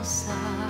my side.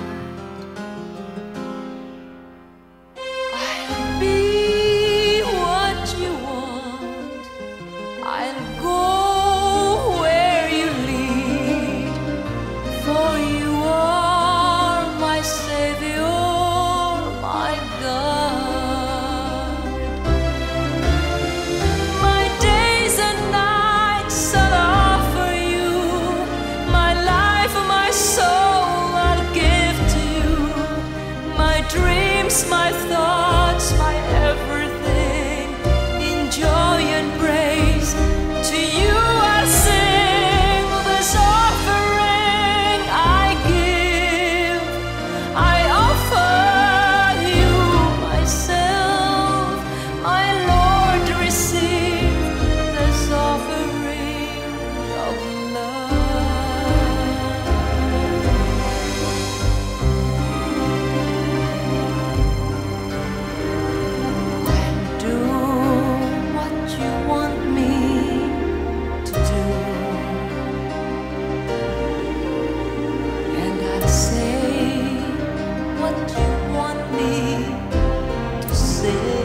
still